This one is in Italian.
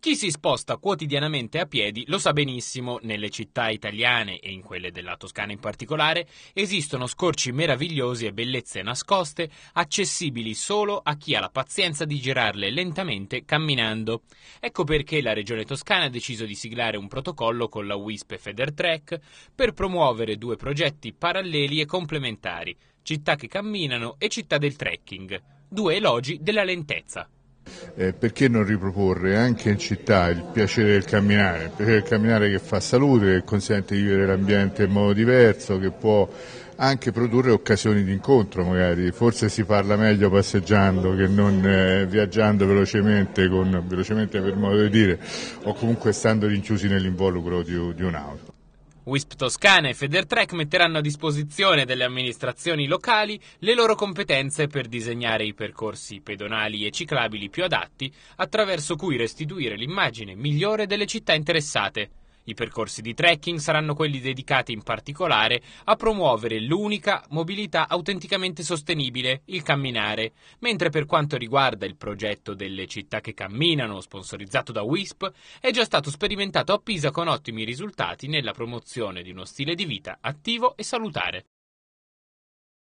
Chi si sposta quotidianamente a piedi lo sa benissimo, nelle città italiane e in quelle della Toscana in particolare esistono scorci meravigliosi e bellezze nascoste, accessibili solo a chi ha la pazienza di girarle lentamente camminando. Ecco perché la Regione Toscana ha deciso di siglare un protocollo con la WISP e Federtrack per promuovere due progetti paralleli e complementari, città che camminano e città del trekking, due elogi della lentezza. Eh, perché non riproporre anche in città il piacere del camminare, il piacere del camminare che fa salute, che consente di vivere l'ambiente in modo diverso, che può anche produrre occasioni di incontro magari, forse si parla meglio passeggiando che non eh, viaggiando velocemente, con, velocemente per modo di dire, o comunque stando rinchiusi nell'involucro di, di un'auto. WISP Toscana e Federtrack metteranno a disposizione delle amministrazioni locali le loro competenze per disegnare i percorsi pedonali e ciclabili più adatti, attraverso cui restituire l'immagine migliore delle città interessate. I percorsi di trekking saranno quelli dedicati in particolare a promuovere l'unica mobilità autenticamente sostenibile, il camminare, mentre per quanto riguarda il progetto delle città che camminano, sponsorizzato da WISP, è già stato sperimentato a Pisa con ottimi risultati nella promozione di uno stile di vita attivo e salutare.